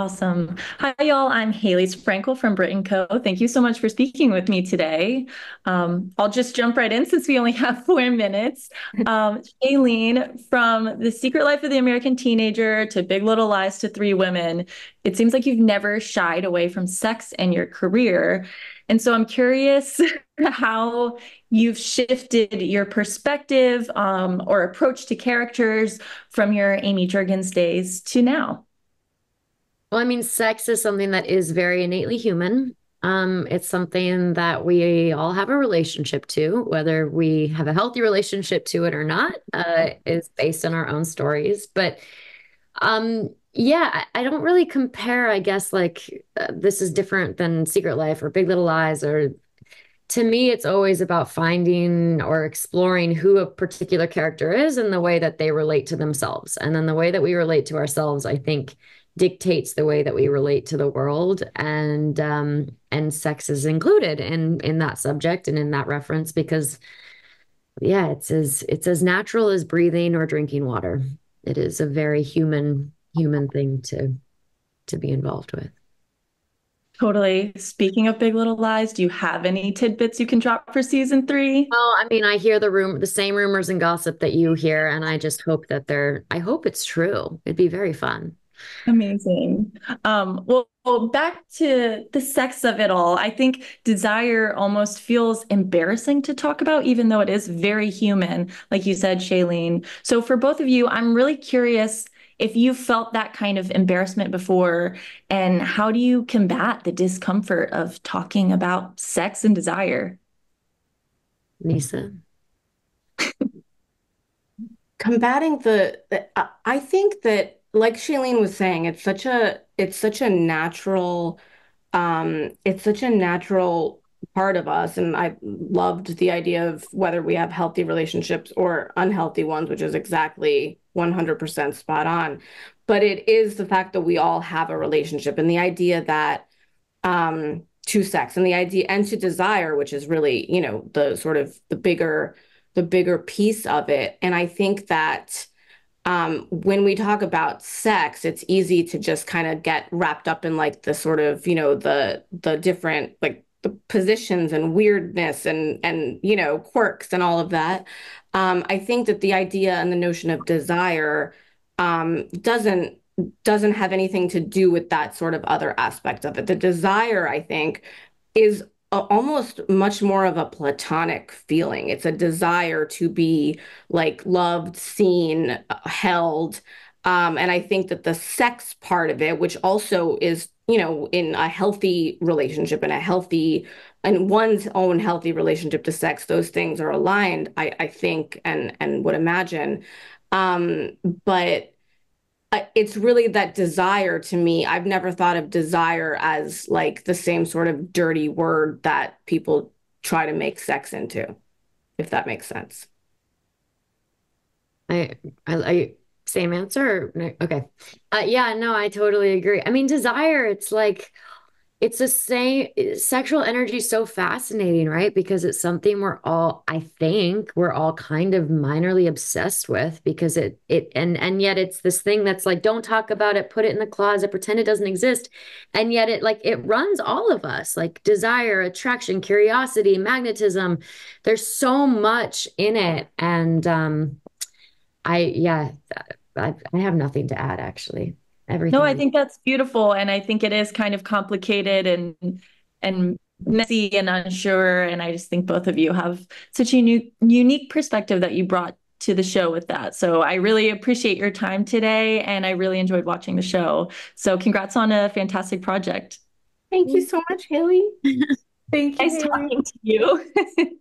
Awesome. Hi, y'all. I'm Haley Frankel from Brit & Co. Thank you so much for speaking with me today. Um, I'll just jump right in since we only have four minutes. Um, Shailene, from The Secret Life of the American Teenager to Big Little Lies to Three Women, it seems like you've never shied away from sex and your career. And so I'm curious how you've shifted your perspective um, or approach to characters from your Amy Juergens days to now. Well, I mean, sex is something that is very innately human. Um, it's something that we all have a relationship to, whether we have a healthy relationship to it or not, uh, is based on our own stories. But um, yeah, I, don't really compare, I guess, like uh, this is different than Secret Life or Big Little Lies or to me, it's always about finding or exploring who a particular character is and the way that they relate to themselves. And then the way that we relate to ourselves, I think, dictates the way that we relate to the world and um and sex is included in in that subject and in that reference because yeah it's as it's as natural as breathing or drinking water it is a very human human thing to to be involved with Totally. Speaking of Big Little Lies, do you have any tidbits you can drop for season three? Well, I mean, I hear the room, the same rumors and gossip that you hear, and I just hope that they're. I hope it's true. It'd be very fun. Amazing. Um, well, well, back to the sex of it all. I think desire almost feels embarrassing to talk about, even though it is very human, like you said, Shailene. So, for both of you, I'm really curious if you felt that kind of embarrassment before, and how do you combat the discomfort of talking about sex and desire? Lisa. Combating the, I think that like Shailene was saying, it's such a it's such a natural um it's such a natural part of us and I loved the idea of whether we have healthy relationships or unhealthy ones, which is exactly 100% spot on. But it is the fact that we all have a relationship and the idea that um to sex and the idea and to desire, which is really, you know, the sort of the bigger the bigger piece of it. And I think that um, when we talk about sex, it's easy to just kind of get wrapped up in like the sort of, you know, the the different like the positions and weirdness and and you know quirks and all of that. Um, I think that the idea and the notion of desire um, doesn't doesn't have anything to do with that sort of other aspect of it. The desire, I think, is almost much more of a platonic feeling. It's a desire to be like loved, seen, uh, held. Um, and I think that the sex part of it, which also is, you know, in a healthy relationship and a healthy and one's own healthy relationship to sex, those things are aligned, I, I think, and and would imagine. Um, but it's really that desire to me. I've never thought of desire as like the same sort of dirty word that people try to make sex into, if that makes sense. I, I, I same answer. Okay. Uh, yeah, no, I totally agree. I mean, desire, it's like, it's the same sexual energy is so fascinating right? Because it's something we're all i think we're all kind of minorly obsessed with because it it and and yet it's this thing that's like don't talk about it put it in the closet pretend it doesn't exist. And yet it like it runs all of us like desire attraction curiosity magnetism. There's so much in it. And um i yeah i, I have nothing to add actually everything. No, I think that's beautiful. And I think it is kind of complicated and and messy and unsure. And I just think both of you have such a new, unique perspective that you brought to the show with that. So I really appreciate your time today and I really enjoyed watching the show. So congrats on a fantastic project. Thank you so much, Haley. Thank you. Nice talking to you.